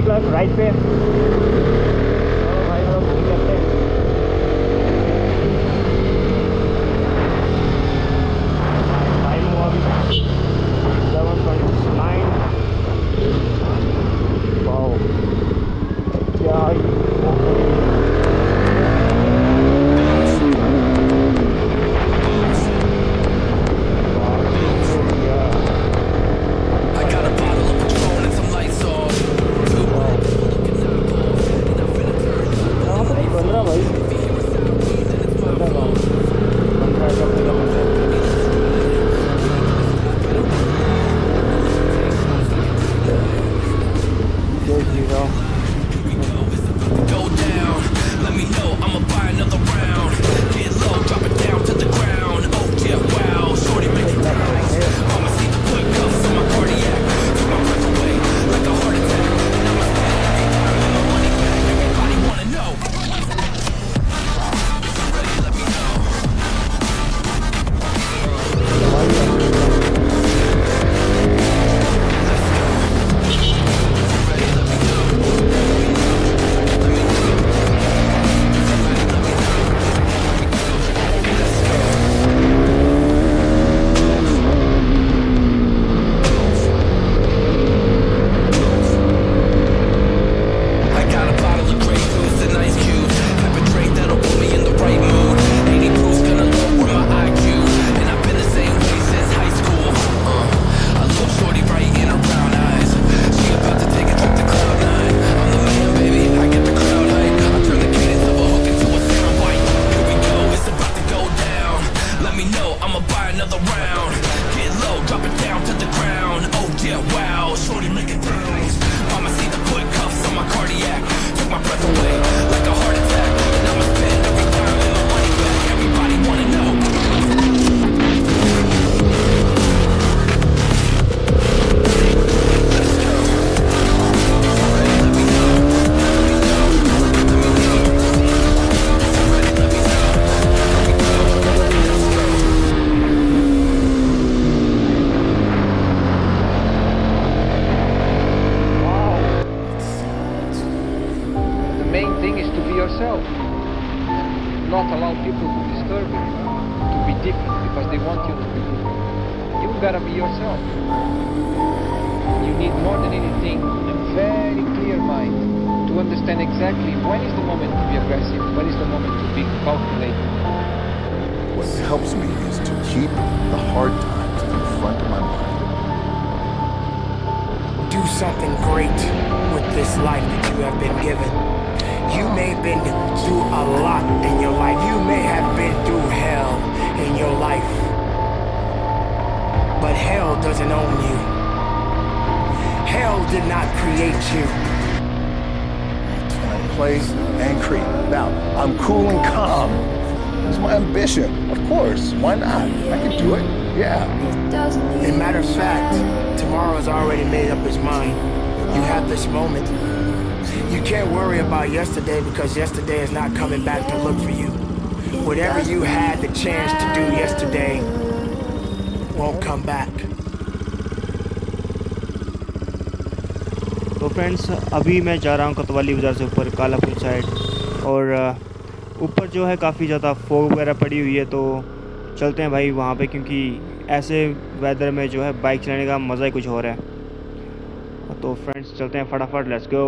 निकला राइट पे। Need more than anything a very clear mind to understand exactly when is the moment to be aggressive, when is the moment to be calculated. What helps me is to keep the hard times in front of my mind. do something great with this life that you have been given. You may have been through a lot in your life. You may have been through hell in your life. But hell doesn't own you. Hell did not create you. I play and create. Now, I'm cool and calm. It's my ambition. Of course. Why not? I can do it. Yeah. As a matter of fact, tomorrow's already made up his mind. You have this moment. You can't worry about yesterday because yesterday is not coming back to look for you. Whatever you had the chance to do yesterday won't come back. तो friends, अभी मैं जा रहा हूँ कतवाली बाज़ार से ऊपर Kalapur side और ऊपर जो है काफ़ी ज़्यादा फोग वगैरह पड़ी हुई है तो चलते हैं भाई वहाँ पे क्योंकि ऐसे वेदर में जो है बाइक चलाने का मज़ा ही कुछ हो रहा है। तो फ्रेंड्स, चलते हैं फटाफट लेट्स गो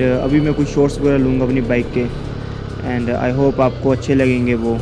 एंड अभी मैं कुछ शॉर्ट्स वगैरह लूँगा अपनी बाइक के। एंड आई होप आपको अच्छे लगेंगे वो।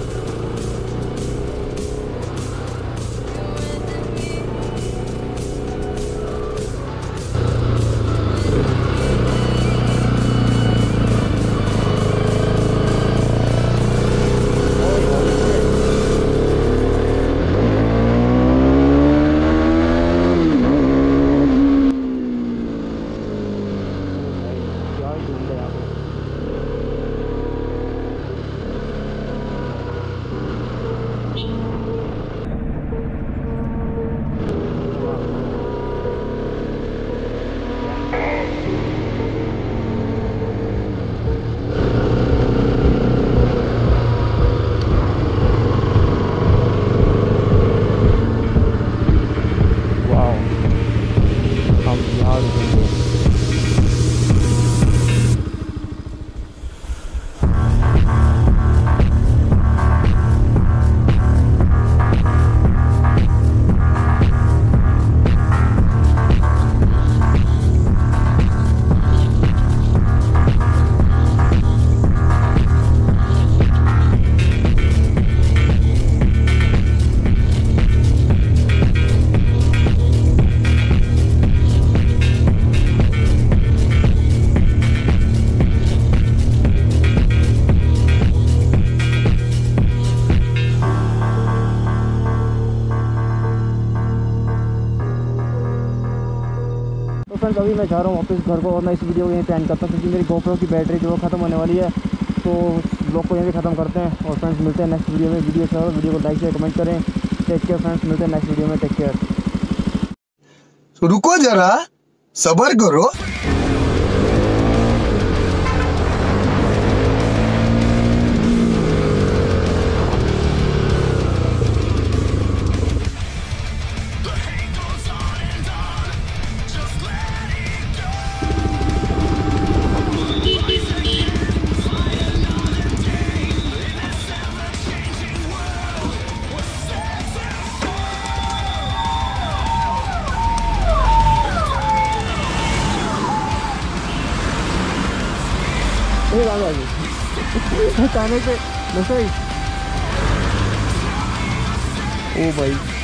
मैं जा रहा हूँ वापस घर को और मैं इस वीडियो को यहीं पर एंड करता हूँ क्योंकि मेरी गोप्रो की बैटरी जो ख़त्म होने वाली है। तो ब्लॉग को यहीं ख़त्म करते हैं और फ्रेंड्स मिलते हैं नेक्स्ट वीडियो में। वीडियो अच्छा वीडियो को लाइक शेयर कमेंट करें। टेक केयर फ्रेंड्स मिलते हैं नेक्स्ट वीडियो में। टेक केयर रुको जरा, सबर करो। ये बात आ गई अचानक से ओ भाई।